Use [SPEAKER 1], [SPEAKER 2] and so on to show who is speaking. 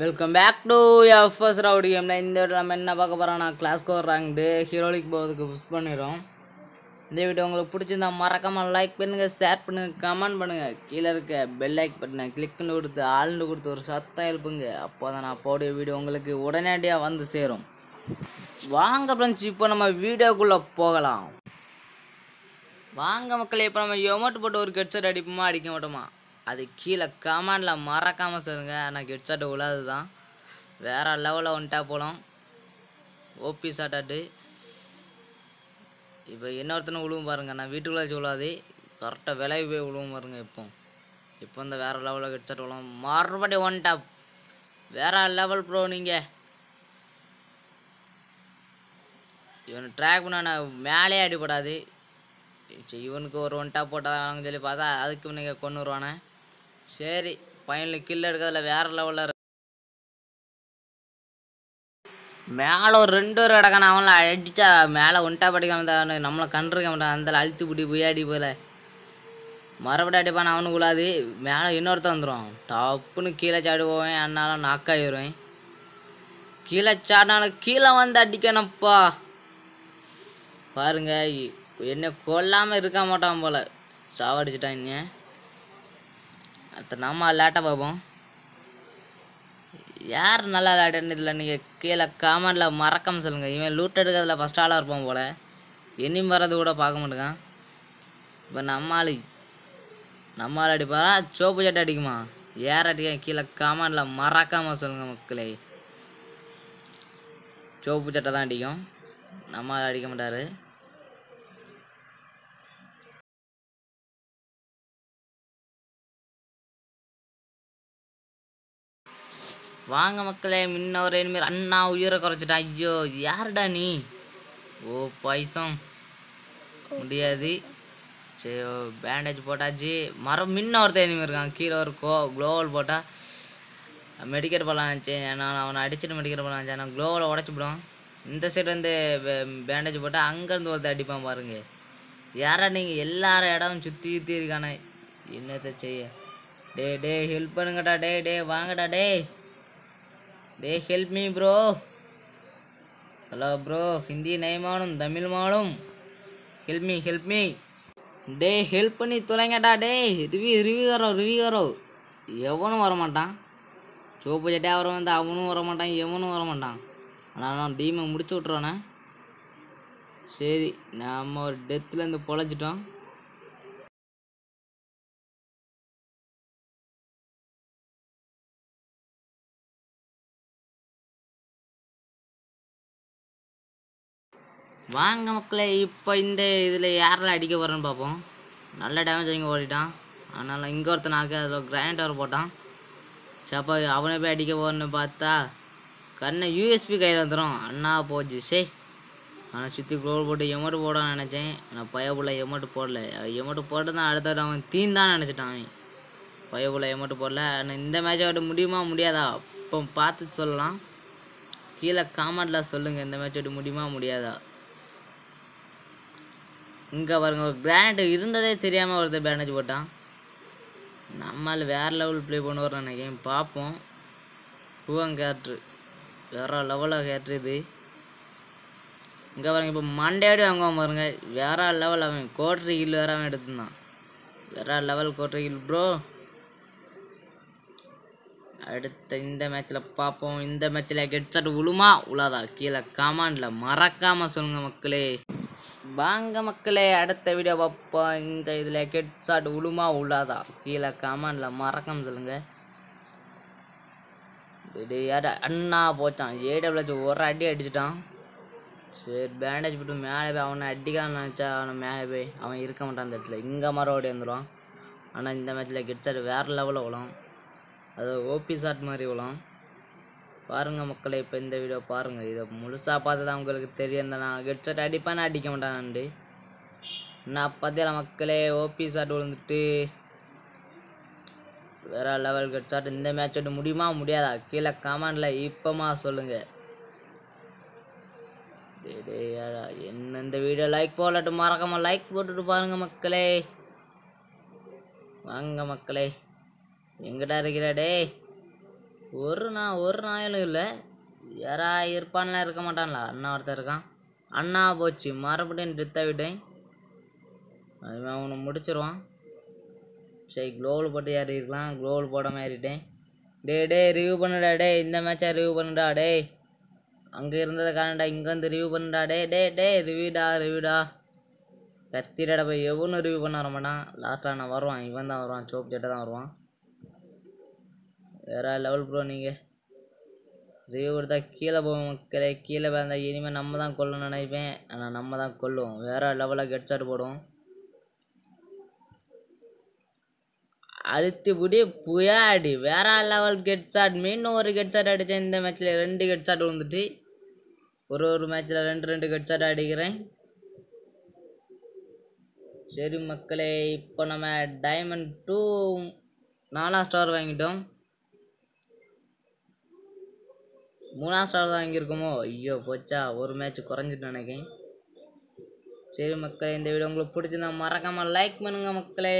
[SPEAKER 1] Welcome back to FS rowdy கேம்ல இந்த video நம்ம என்ன பார்க்க போகிறோம்னா கிளாஸ்க்கு வர்றாங்கட்டு ஹீரோலிக் போகிறதுக்கு புஷ் பண்ணிடுறோம். இந்த வீடியோ உங்களுக்கு பிடிச்சிருந்தா மறக்காமல் லைக் பண்ணுங்கள் ஷேர் பண்ணுங்கள் கமெண்ட் பண்ணுங்கள் கீழே இருக்க பெல் லைக் பட்டனை கிளிக்னு கொடுத்து ஆள்னு கொடுத்து ஒரு சத்தம் எழுப்புங்க. அப்போ தான் நான் போடிய வீடியோ உங்களுக்கு உடனடியாக வந்து சேரும். வாங்க ஃப்ரெண்ட்ஸ் இப்போ நம்ம வீடியோக்குள்ளே போகலாம். வாங்க மக்களே இப்போ நம்ம எமௌண்ட் போட்டு ஒரு ஹெட்செட் அடிப்போமா அடிக்க மாட்டோமா? அது கீழே கமெண்டில் மறக்காமல் சொல்லுங்கள் ஆனால் ஹெட்செட் உள்ளது தான் வேறு லெவலில் வந்துட்டா போகலாம் ஓபி சாட்டாட்டு இப்போ இன்னொருத்தனை விழுவும் பாருங்க. நான் வீட்டுக்குள்ளே வச்சு கரெக்டாக விலை போய் விழுவும் பாருங்கள் இப்போ. இப்போ இந்த வேறு லெவலில் ஹெட்செட் விழுவும் மறுபடியும் ஒன் டாப் வேறு லெவல் ப்ரோ நீங்கள் இவனை ட்ராக் பண்ண மேலே அடிபடாது. சரி இவனுக்கு ஒரு ஒன் டாப் போட்டால் தான் சொல்லி பார்த்தா அதுக்கு நீங்கள் கொண்டு வருவானே. சரி பையனில் கில் எடுக்கிறதுல வேற லெவலில் மேலே ஒரு ரெண்டு ஒரு இடக்கான அவன்ல அடிச்சா மேலே ஒன்ட்டா படிக்காம தான் நம்மளை கண்டிருக்க மாட்டான். அந்த அழுத்து பிடி புயாடி போல. மறுபடியும் அடிப்பான் அவனுக்கு கூடாது மேலே இன்னொருத்தன் வந்துடும் டப்புன்னு கீழே சாடி போவேன். அண்ணாலும் நாக்காயிருவேன் கீழே சாடினாலும் கீழே வந்து அடிக்கணும்ப்பா. பாருங்க என்ன என்னை கொல்லாமல் இருக்க மாட்டான் போல. சாவடிச்சிட்டான் என்ன அத்த நம்ம லேட்டாக பார்ப்போம். யார் நல்லா விளையாடுன்னு இதில் நீங்கள் கீழே காமெண்டில் மறக்காமல் சொல்லுங்கள் இவன் லூட் எடுக்கிறதுல ஃபஸ்ட் ஆளாக இருப்பான் போல். எண்ணியும் வர்றது கூட பார்க்க மாட்டேங்கான். இப்போ நம்ம ஆள் நம்ம ஆள் அடிப்பாரா? சோப்பு சட்டை அடிக்குமா? யார் அடிக்க கீழே காமெண்டில் மறக்காமல் சொல்லுங்கள் மக்களே. சோப்பு சட்டை தான் அடிக்கும். நம்ம ஆள் அடிக்க மாட்டார். வாங்க மக்களே முன்ன ஒரு இனிமேல் அண்ணா உயிரை குறைச்சிட்டா. ஐயோ யாருடா நீ? ஓ பாயசம். முடியாது. சரி பேண்டேஜ் போட்டாச்சு. மரம் முன்ன ஒருத்தன் இனிமேல் இருக்கான். கீழே ஒரு கோ க்ளோவல் போட்டால் மெடிக்கல் போடலாம் நினச்சேன். நான் அவனை அடிச்சுட்டு மெடிக்கல் போடலாம் நினச்சேன். நான் க்ளோவில் உடச்சிவிடும் இந்த சைடு வந்து பேண்டேஜ் போட்டால் அங்கேருந்து ஒருத்தர் அடிப்பான் பாருங்க. யாரா நீங்கள் எல்லாரும் இடம் சுற்றி சுற்றி இருக்கானே. என்னத்தை செய்ய? டே டே ஹெல்ப் பண்ணுங்கடா. டே டே வாங்கடா டே டே help me bro hello bro Hindi நயமானும் Tamil மாடும் ஹெல்ப் மீ ஹெல்ப் மீ டே ஹெல்ப் பண்ணி தொலைங்கடா டே. ரிவி ரிவிகரோ ரிவிகரோ எவனும் வரமாட்டான். சோப்பு சட்டையாக வர வந்து அவனும் வரமாட்டான் எவனும் வரமாட்டான். ஆனால் நான் டீமை முடிச்சு விட்ருவானே சரி நாம் ஒரு டெத்துலேருந்து பொழைச்சிட்டோம். வாங்க மக்களே இப்போ இந்த இதில் யாரெல்லாம் அடிக்க போகிறேன்னு பார்ப்போம் நல்ல டேமேஜ் இங்கே ஓடிட்டான். அதனால் இங்கே ஒருத்தன் நாக்கு அதில் கிரைண்டர் போட்டான். சப்பா அவனை போய் அடிக்க போகிறேன்னு பார்த்தா கண்ணை யூஎஸ்பி கையில் வந்துடும் அண்ணா போச்சு. சே ஆனால் சுற்றி குளோர் போட்டு எமௌண்ட் போடான்னு நினச்சேன். ஆனால் பயபுள்ள எமௌண்ட் போடல. எமௌண்ட் போட்டு தான் அடுத்த அவன் தீன் நினச்சிட்டான் அவன். பயபுள்ள எமௌண்ட் போடல. ஆனால் இந்த மேட்சை விட முடியுமா முடியாதா? இப்போ பார்த்து சொல்லலாம். கீழே காமெண்டில் சொல்லுங்கள் இந்த மேட்ச் விட முடியுமா முடியாதா? இங்கே பாருங்க ஒரு கிரானைட் இருந்ததே தெரியாமல் ஒருத்தர் பேண்டேஜ் போட்டான். நம்மால் வேறு லெவல் ப்ளே பண்ணுவார் நினைக்கிறேன். பார்ப்போம் பூவன் கேட்ரு வேறு லெவலில் கேட்ரு இது இங்கே பாருங்க இப்போ மண்டையாடி வாங்குவான் பாருங்க. வேற லெவல் அவன். கோட்ரி கில் வேற அவன் எடுத்துருந்தான். வேற லெவல் கோட்ரி கில் ப்ரோ அடுத்த இந்த மேட்ச்சில் பார்ப்போம் இந்த மேட்ச்சில் ஹெட்செட் உழுமா? உழாதா? கீழே கமாண்டில் மறக்காமல் சொல்லுங்கள் மக்களே. வாங்க மக்களே அடுத்த வீடியோ பார்ப்போம் இந்த இதில் ஹெட்ஷாட் உளுமா உள்ளாதா? கீழே கமெண்டில் மறக்காம சொல்லுங்கள் இது யார்? அண்ணா போச்சான். ஏடபிள்யூ ஒரு அடி அடிச்சிட்டான். சரி பேண்டேஜ் போட்டு மேலே போய் அவனை அடிக்கலாம்னு நினச்சா அவனை மேலே போய் அவன் இருக்க மாட்டான் அந்த இடத்துல. இங்கே மறுபடி வந்துடுவான் ஆனால் இந்த மேட்ச்சில் ஹெட்ஷாட் வேறு லெவலில் விழும். அது ஓபி ஷாட் மாதிரி விழும். பாருங்கள் மக்களே இப்போ இந்த வீடியோ பாருங்கள் இதை முழுசாக பார்த்து தான் உங்களுக்கு தெரியும் இந்த நான் ஹெட்செட் அடிப்பேன் அடிக்க மாட்டானு நான் பார்த்தேன் மக்களே ஓபி ஷாட் விழுந்துட்டு. வேற லெவல் ஹெட்ஷாட் இந்த மேட்ச் விட்டு முடியுமா முடியாதா? கீழே கமெண்டில் இப்போமா சொல்லுங்கள் என்ன இந்த வீடியோ லைக் போடலட்டு மறக்காமல் லைக் போட்டுட்டு பாருங்கள் மக்களே. வாங்க மக்களே. எங்கடா இருக்கிறாடே ஒரு நாள் ஒரு நாயிலும் இல்லை. யாரா இருப்பான்லாம் இருக்க மாட்டான்ல. அண்ணா ஒருத்தன் இருக்கான். அண்ணா போச்சு. மறுபடியும் டெத் ஆகிட்டேன் அதுமாதிரி அவனை முடிச்சிருவான். சரி க்ளோவில் போட்டு ஏறி இருக்கலாம் க்ளோவில் போடாமல் ஏறிட்டேன். டே டே ரிவ்யூ பண்ணுடா டே இந்த மேட்சை ரிவ்யூ பண்ணுடா டே அங்கே இருந்ததை காணடா இங்கே வந்து ரிவ்யூ பண்ணுடா டே டே டே ரிவ்யூடா ரிவ்யூடா கத்திரடா போய் எவனும் ரிவ்யூ பண்ண வர மாட்டான். லாஸ்ட்டாக நான் வருவான். இவன் தான் வருவான். சோப்பு சட்டை தான் வருவான். வேற லெவல் ப்ரோ நீங்கள் ரிவ்யூ கொடுத்தா கீழே போவோம் மக்களே. கீழே வந்தால் இனிமேல் நம்ம தான் கொல்லணும்னு நினைப்பேன். ஆனால் நம்ம தான் கொல்லுவோம். வேற லெவலில் கெட் ஷாட் போடுவோம். அழுத்திபடி புயாடி. வேற லெவல் கெட் ஷாட் மீண்டும் ஒரு கெட் ஷாட் அடித்தேன் இந்த மேட்ச்சில் ரெண்டு கெட் ஷாட் விழுந்துட்டு ஒரு ஒரு மேட்ச்சில் ரெண்டு ரெண்டு கெட் ஷாட் அடிக்கிறேன். சரி மக்களே இப்போ நம்ம டைமண்ட் டூ நாலாம் ஸ்டார் வாங்கிட்டோம். மூணாம் ஸ்டார் தான் இருக்குமோ? ஐயோ போச்சா. ஒரு மேட்ச் குறைஞ்சிட்டு நினைக்கேன் சரி மக்களே இந்த வீடியோ உங்களுக்கு பிடிச்சிருந்தா மறக்காமல் லைக் பண்ணுங்க மக்களே.